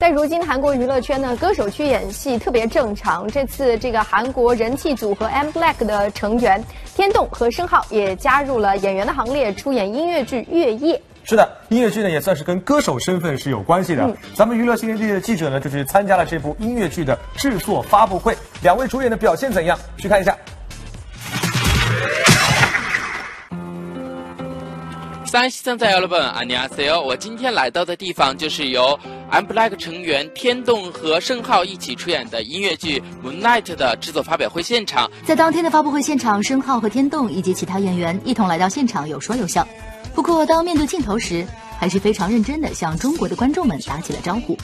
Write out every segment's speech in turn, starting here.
在如今韩国娱乐圈呢，歌手去演戏特别正常。这次这个韩国人气组合 M Black 的成员天动和申浩也加入了演员的行列，出演音乐剧《月夜》。是的，音乐剧呢也算是跟歌手身份是有关系的。咱们娱乐新天地的记者呢，就去参加了这部音乐剧的制作发布会。两位主演的表现怎样？去看一下。三시청자여러분안녕하세요我今天来到的地方就是由 I'm Black 成员天动和申浩一起出演的音乐剧 Moonlight 的制作发表会现场。在当天的发布会现场，申浩和天动以及其他演员一同来到现场，有说有笑。不过当面对镜头时，还是非常认真的向中国的观众们打起了招呼。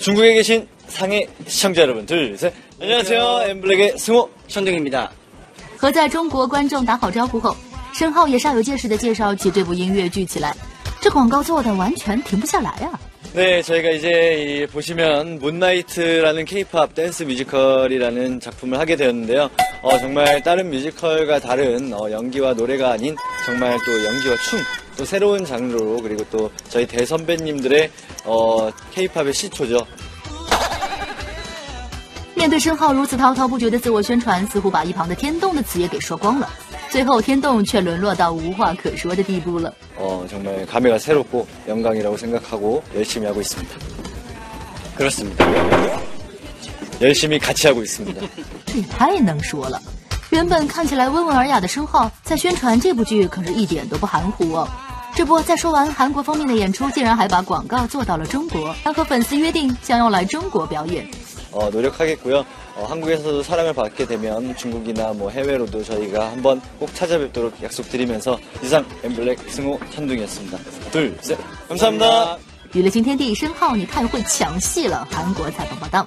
중국에계신상해시청자여러분둘셋안녕하세요 M Black의승호천등입니다和在中国观众打好招呼后。 申浩也煞有介事地介绍起这部音乐剧起来，这广告做的完全停不下来啊！네저희가이제보시면문나이트라는 K-pop 댄스 뮤지컬이라는작품을하게되었는데요어정말다른뮤지컬과다른어연기와노래가아닌정말또연기와춤또새로운장르로그리고또저희대선배님들의어 K-pop 의시초죠面对申浩如此滔滔不绝的自我宣传，似乎把一旁的天动的词也给说光了。 最后，天动却沦落到无话可说的地步了。어정말감회가새롭고영광이라고생각하고열심히하고있습니다그렇습니다열심히같이하고있습니다这也太能说了。原本看起来温文尔雅的申浩，在宣传这部剧可是一点都不含糊哦。这不，在说完韩国方面的演出，竟然还把广告做到了中国。他和粉丝约定将要来中国表演。 어노력하겠고요어한국에서도사랑을받게되면중국이나뭐해외로도저희가한번꼭찾아뵙도록약속드리면서이상엠블랙승호찬둥이었습니다둘셋감사합니다娱乐新天地申浩，你太会抢戏了！韩国采访报道。